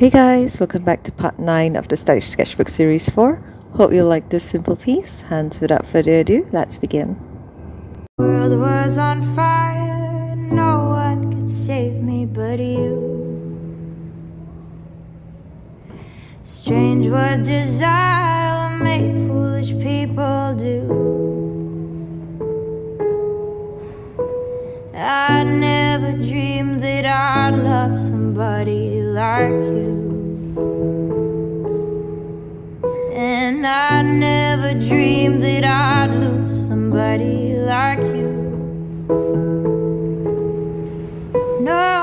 Hey guys, welcome back to part 9 of the Study Sketchbook Series 4. Hope you like this simple piece, and without further ado, let's begin. world was on fire, no one could save me but you. Strange what desire foolish people do. I never dreamed that I'd love somebody like you. And I never dreamed that I'd lose somebody like you. No,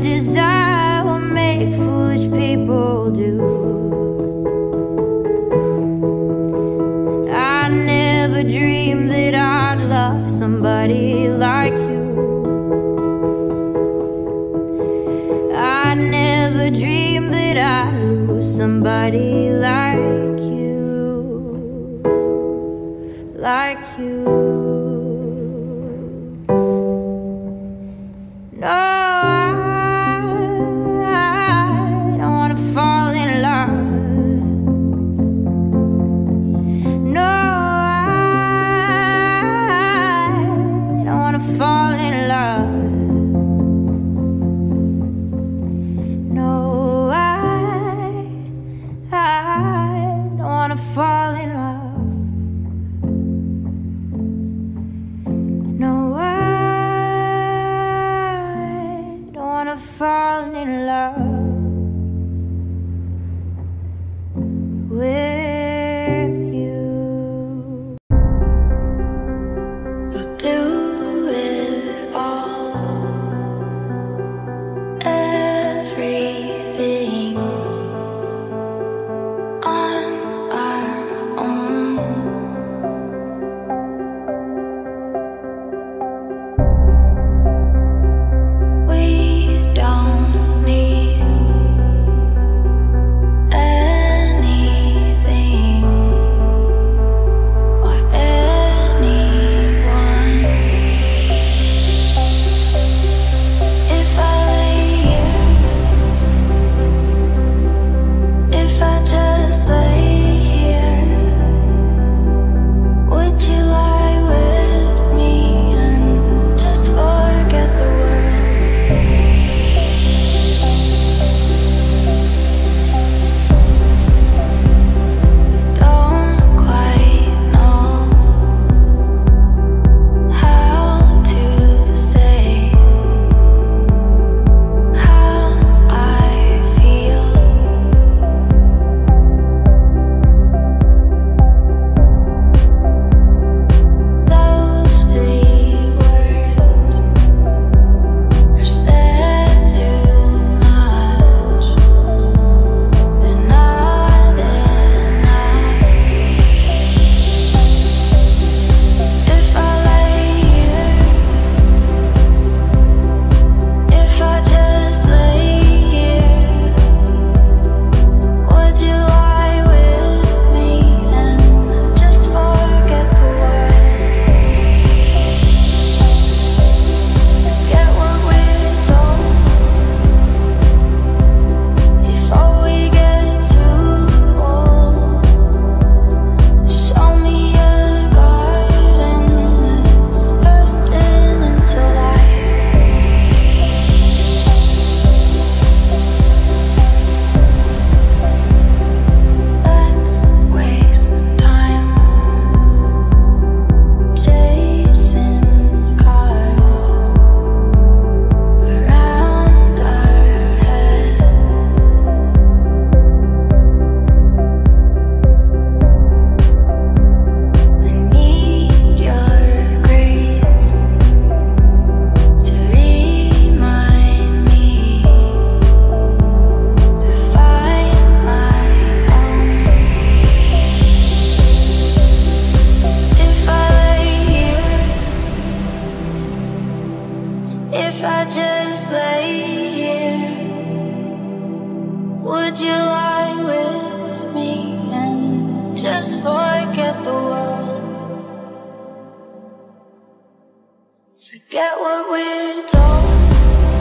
desire will make foolish people do. I never dreamed that I'd love somebody like you. I never dreamed that I'd lose somebody like you, like you. No, Fall in love with you. I do. Would you lie with me and just forget the world? Forget what we're told.